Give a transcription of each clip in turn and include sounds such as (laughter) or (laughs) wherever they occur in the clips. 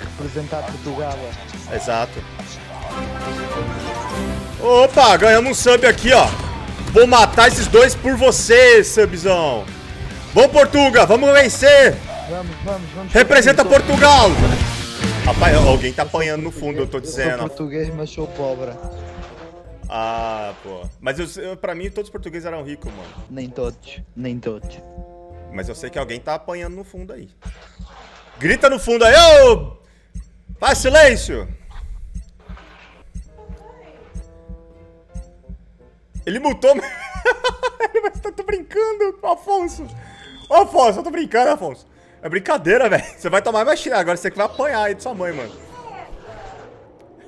representar Portugal. Exato. Opa, ganhamos um sub aqui, ó. Vou matar esses dois por você, subzão. Vamos, Portuga, vamos vencer. Vamos, vamos, vamos. Representa Portugal. Rapaz, alguém tá apanhando no fundo, eu tô Eu sou dizendo. português, mas sou pobre. Ah, pô. Mas eu, eu- pra mim, todos os portugueses eram ricos, mano. Nem todos, nem todos. Mas eu sei que alguém tá apanhando no fundo aí. Grita no fundo aí, ô! Faz silêncio! Ele mutou. Ele vai estar brincando, Afonso. Ô, Afonso, eu tô brincando, Afonso. É brincadeira, velho. Você vai tomar mais agora, você que vai apanhar aí de sua mãe, mano.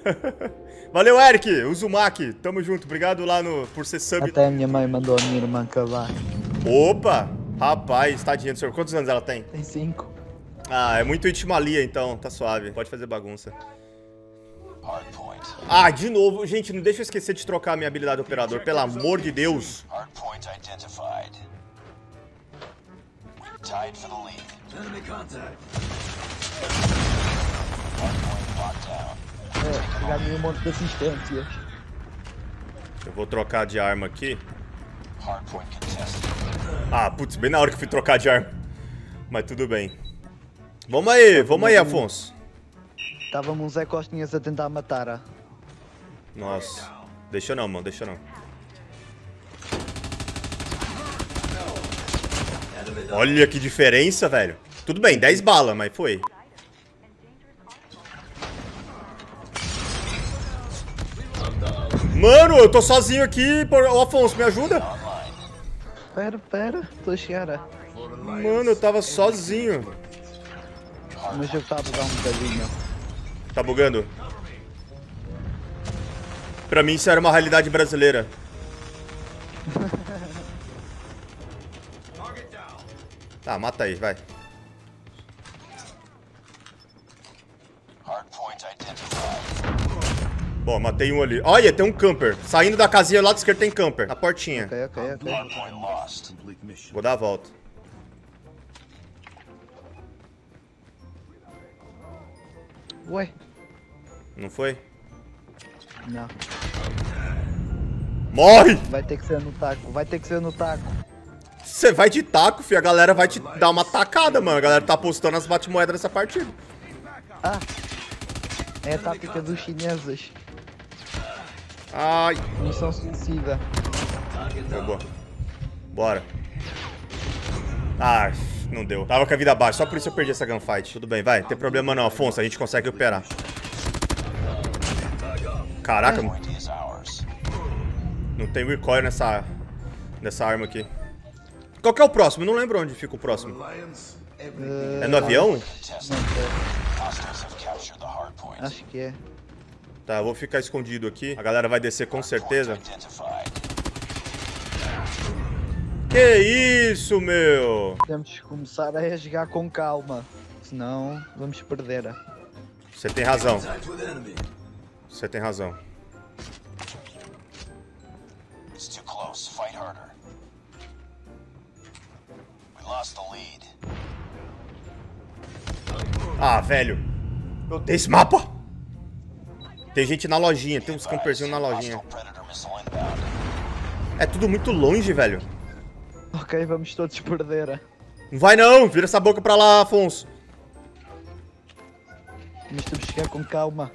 (laughs) Valeu, Eric, Uzumaki. Tamo junto. Obrigado lá no, por ser sub. Até a minha mãe mandou a minha irmã cavar. Opa! Rapaz, tadinha do senhor. Quantos anos ela tem? Tem cinco. Ah, é muito itimalia, então. Tá suave. Pode fazer bagunça. Ah, de novo. Gente, não deixa eu esquecer de trocar a minha habilidade de operador. Pelo amor de Deus. É, monte assistências. Eu vou trocar de arma aqui. Ah, putz, bem na hora que eu fui trocar de arma. Mas tudo bem. Vamos aí, vamos aí, Afonso. Estávamos uns Zé Costinhas a tentar matar. a. Nossa. Deixa não, mano, deixa não. Olha que diferença, velho. Tudo bem, 10 balas, mas foi. Mano, eu tô sozinho aqui. Por... Ô, Afonso, me ajuda? Pera, pera, estou a chegar. Mano, eu tava sozinho. Mas eu a dar um bocadinho. Tá bugando? Pra mim isso era uma realidade brasileira. (laughs) Tá, mata aí, vai. Bom, matei um ali. Olha, tem um camper. Saindo da casinha lá do esquerdo tem camper. Na portinha. Ok, ok, ok. Hardpoint lost. Vou dar a volta. Ué, Não foi? não. Morre! Vai ter que ser no taco, vai ter que ser no taco. Você vai de taco, filho. A galera vai te dar uma tacada, mano. A galera tá apostando as bate-moedas nessa partida. Ah! É a tática dos chineses. Ai. Missão suicida. Foi boa. Bora. Ah, não deu. Tava com a vida baixa, só por isso eu perdi essa gunfight. Tudo bem, vai. Não tem problema não, Afonso. A gente consegue operar. Caraca, ours. não tem recoil nessa, nessa arma aqui. Qual que é o próximo? Não lembro onde fica o próximo. É no avião? Acho que é. Tá, eu vou ficar escondido aqui. A galera vai descer com certeza. Que isso, meu? Temos que começar a jogar com calma. Senão vamos perder. Você tem razão. Você tem razão. It's too close. Fight harder. We lost the lead. Ah, velho. Eu odeio esse mapa. Tem gente na lojinha, tem uns camperzinhos na lojinha. É tudo muito longe, velho. Ok, vamos todos (laughs) perder. Não vai não, vira essa boca pra lá, Afonso. Mas temos que jogar com calma.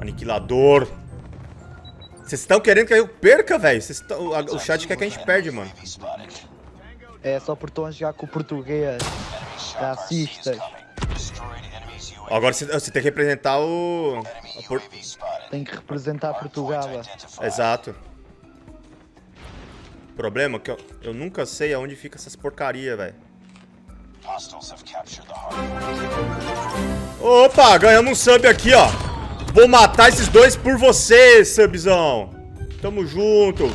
Aniquilador. Vocês estão querendo que eu perca, velho? O chat quer que a gente perde, mano. É só por estão a jogar com o português. Racistas. Agora você, tem que representar o... Por-. Tem que representar Portugal. Identified. Exato. O problema é que eu, eu nunca sei aonde fica essas porcaria, velho. Opa, ganhamos um sub aqui, ó. Vou matar esses dois por você, subzão. Tamo junto.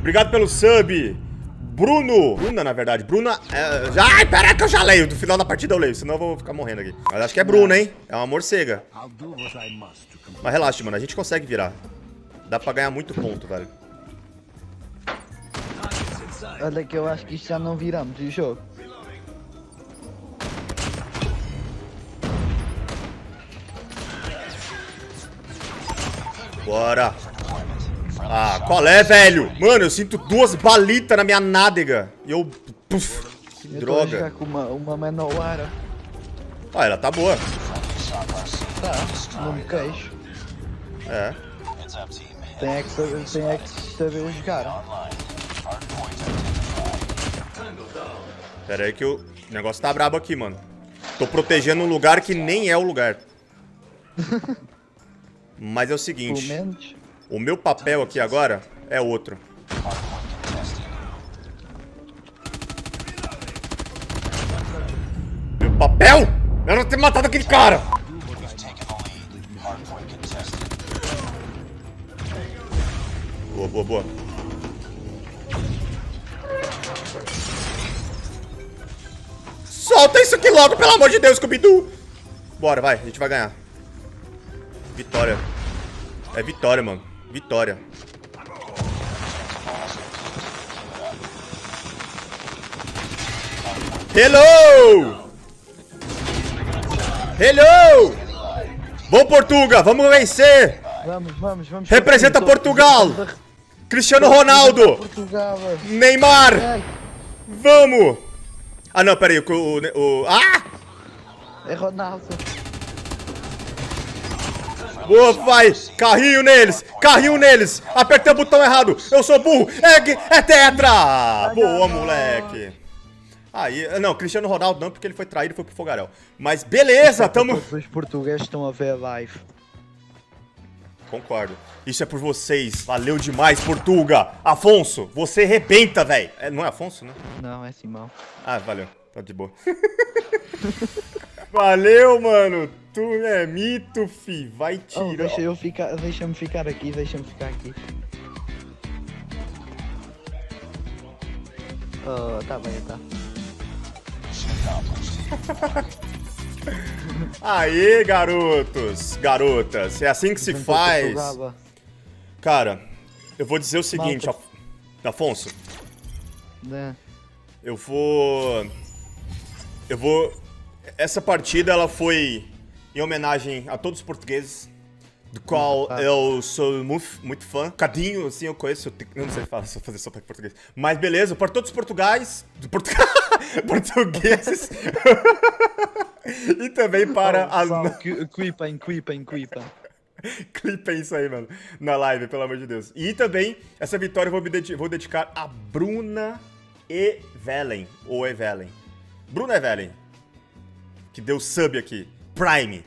Obrigado pelo sub. Bruno. Bruna, na verdade. Bruna. É... já- Ai, pera que eu já leio. No final da partida eu leio, senão eu vou ficar morrendo aqui. Mas acho que é Bruna, hein? É uma morcega. Mas relaxa, mano. A gente consegue virar. Dá pra ganhar muito ponto, velho. Olha que eu acho que isto já não viramos o jogo. Bora. Ah, qual é, velho? Mano, eu sinto duas balitas na minha nádega. E eu... Puf, que eu droga. com uma, uma Manowara. Ah, ela tá boa. Tá, não me queixo. É. Tem é que saber, tem é que saber jogar. Pera aí que o negócio tá brabo aqui, mano. Tô protegendo um lugar que nem é o lugar. (laughs) Mas é o seguinte, o meu papel aqui agora é outro. Meu papel era ter matado aquele cara. Boa, boa, boa. Solta isso aqui logo, pelo amor de Deus, Scooby-Doo! Bora, vai, a gente vai ganhar. Vitória. É vitória, mano. Vitória. Hello! Hello! Bom, Portuga, vamos vencer! Vamos, vamos, vamos. Representa Portugal. Portugal! Cristiano Ronaldo! Portugal. Neymar! Vamos! Ah, não, peraí, o... o, o ah! é Ronaldo. Boa, vai! Carrinho neles! Carrinho neles! Apertei o botão errado! Eu sou burro! É, é tetra! Boa, moleque! Aí, não, Cristiano Ronaldo não, porque ele foi traído e foi pro fogaréu. Mas beleza, tamo... Os portugueses estão a ver a live. Concordo. Isso é por vocês. Valeu demais, Portuga! Afonso, você rebenta, velho! É, não é Afonso, né? Não, é Simão. Ah, valeu. Tá de boa. (laughs) valeu, mano. Tu é mito, fi. Vai Oh, tirar. deixa eu ficar, deixa-me ficar aqui, deixa-me ficar aqui. Oh, tá bem, tá. (laughs) Aê, garotos. Garotas. É assim que se faz. Portugal. Cara, eu vou dizer o seguinte. Af- Afonso. Né? Eu vou. Eu vou. Essa partida ela foi em homenagem a todos os portugueses, do qual Ah. eu sou muito, fã. Cadinho, assim, eu conheço. eu não sei falar, só fazer sotaque português. Mas beleza, para todos os portugais. do Portu... (laughs) portugueses. (laughs) e também para Oh, as. que- Quipem, quipem, quipem. (laughs) Clipem isso aí, mano. Na live, pelo amor de Deus. E também, essa vitória eu vou, me dedi- vou dedicar a Bruna Evelen. Ou Evelen. Bruna Evelen. Que deu sub aqui. Prime.